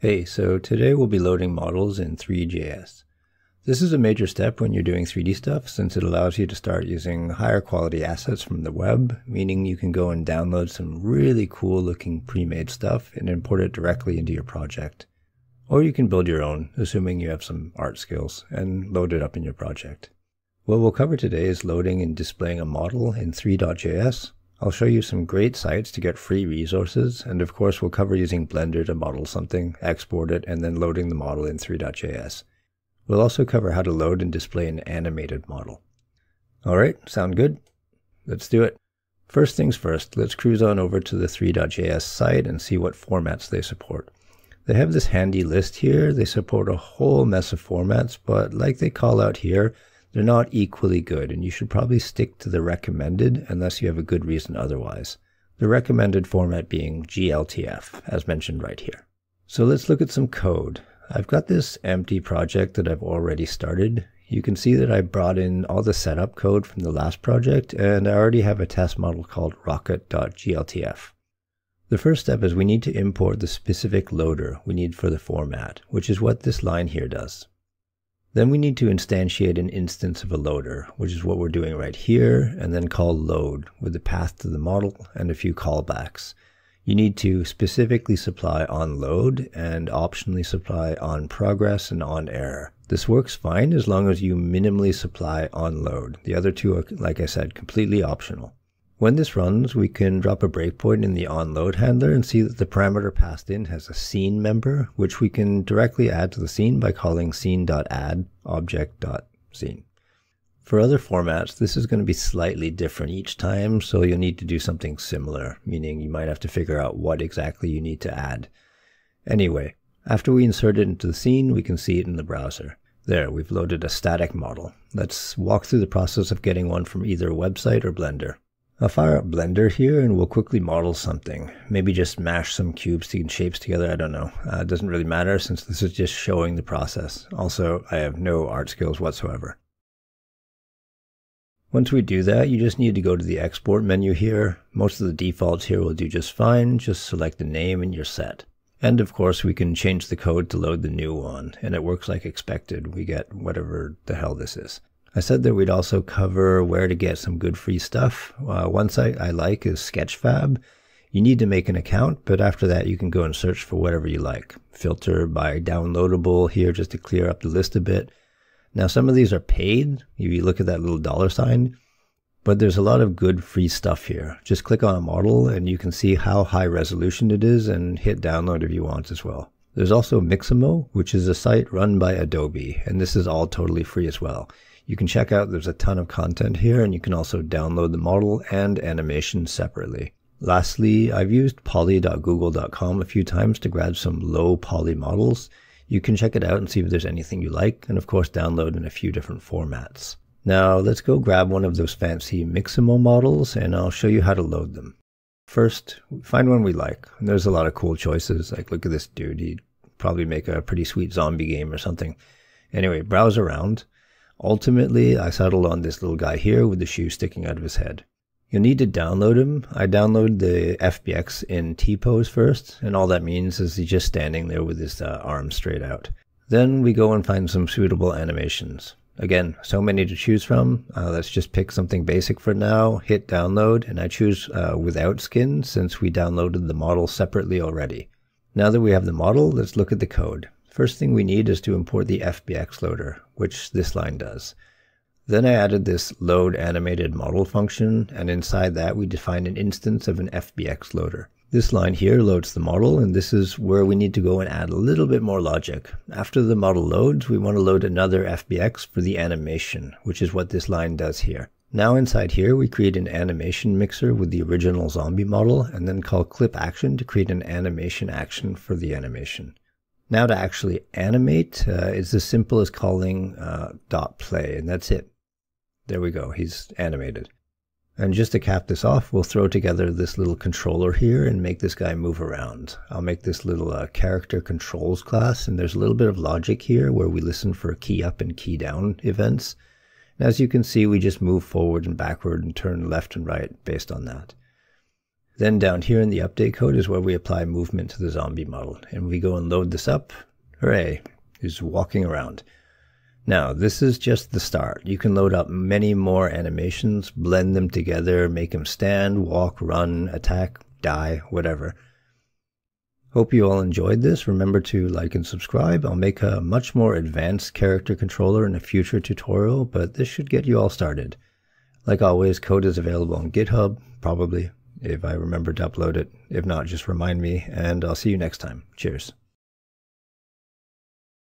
Hey, so today we'll be loading models in Three.js. This is a major step when you're doing 3D stuff since it allows you to start using higher quality assets from the web, meaning you can go and download some really cool looking pre-made stuff and import it directly into your project. Or you can build your own, assuming you have some art skills, and load it up in your project. What we'll cover today is loading and displaying a model in Three.js, I'll show you some great sites to get free resources, and of course we'll cover using Blender to model something, export it, and then loading the model in Three.js. We'll also cover how to load and display an animated model. Alright, sound good? Let's do it. First things first, let's cruise on over to the Three.js site and see what formats they support. They have this handy list here. They support a whole mess of formats, but like they call out here, they're not equally good, and you should probably stick to the recommended unless you have a good reason otherwise. The recommended format being GLTF, as mentioned right here. So let's look at some code. I've got this empty project that I've already started. You can see that I brought in all the setup code from the last project, and I already have a test model called rocket.gltf. The first step is we need to import the specific loader we need for the format, which is what this line here does. Then we need to instantiate an instance of a loader, which is what we're doing right here, and then call load with the path to the model and a few callbacks. You need to specifically supply on load and optionally supply on progress and on error. This works fine as long as you minimally supply on load. The other two are, like I said, completely optional. When this runs, we can drop a breakpoint in the onload handler and see that the parameter passed in has a scene member, which we can directly add to the scene by calling scene.add object.scene. For other formats, this is going to be slightly different each time, so you'll need to do something similar, meaning you might have to figure out what exactly you need to add. Anyway, after we insert it into the scene, we can see it in the browser. There, we've loaded a static model. Let's walk through the process of getting one from either a website or Blender. I'll fire up Blender here and we'll quickly model something. Maybe just mash some cubes and shapes together, I don't know. Uh, it doesn't really matter since this is just showing the process. Also, I have no art skills whatsoever. Once we do that, you just need to go to the export menu here. Most of the defaults here will do just fine. Just select the name and you're set. And of course, we can change the code to load the new one, and it works like expected. We get whatever the hell this is. I said that we'd also cover where to get some good free stuff. Uh, one site I like is Sketchfab. You need to make an account, but after that, you can go and search for whatever you like. Filter by downloadable here just to clear up the list a bit. Now, some of these are paid. You look at that little dollar sign, but there's a lot of good free stuff here. Just click on a model and you can see how high resolution it is and hit download if you want as well. There's also Mixamo, which is a site run by Adobe, and this is all totally free as well you can check out there's a ton of content here and you can also download the model and animation separately. Lastly, I've used poly.google.com a few times to grab some low poly models. You can check it out and see if there's anything you like, and of course download in a few different formats. Now let's go grab one of those fancy Mixamo models and I'll show you how to load them. First, find one we like. And there's a lot of cool choices, like look at this dude, he'd probably make a pretty sweet zombie game or something. Anyway, browse around. Ultimately, I settled on this little guy here with the shoe sticking out of his head. You'll need to download him. I download the FBX in T-pose first, and all that means is he's just standing there with his uh, arms straight out. Then we go and find some suitable animations. Again, so many to choose from. Uh, let's just pick something basic for now, hit download, and I choose uh, without skin since we downloaded the model separately already. Now that we have the model, let's look at the code. First thing we need is to import the FBX loader, which this line does. Then I added this load animated model function, and inside that we defined an instance of an FBX loader. This line here loads the model, and this is where we need to go and add a little bit more logic. After the model loads, we want to load another FBX for the animation, which is what this line does here. Now inside here, we create an animation mixer with the original zombie model, and then call clip action to create an animation action for the animation. Now to actually animate, uh, it's as simple as calling uh, dot play, and that's it. There we go, he's animated. And just to cap this off, we'll throw together this little controller here and make this guy move around. I'll make this little uh, character controls class, and there's a little bit of logic here where we listen for key up and key down events. And as you can see, we just move forward and backward and turn left and right based on that. Then down here in the update code is where we apply movement to the zombie model. And we go and load this up. Hooray, he's walking around. Now, this is just the start. You can load up many more animations, blend them together, make him stand, walk, run, attack, die, whatever. Hope you all enjoyed this. Remember to like and subscribe. I'll make a much more advanced character controller in a future tutorial, but this should get you all started. Like always, code is available on GitHub, probably, if I remember to upload it. If not, just remind me, and I'll see you next time. Cheers.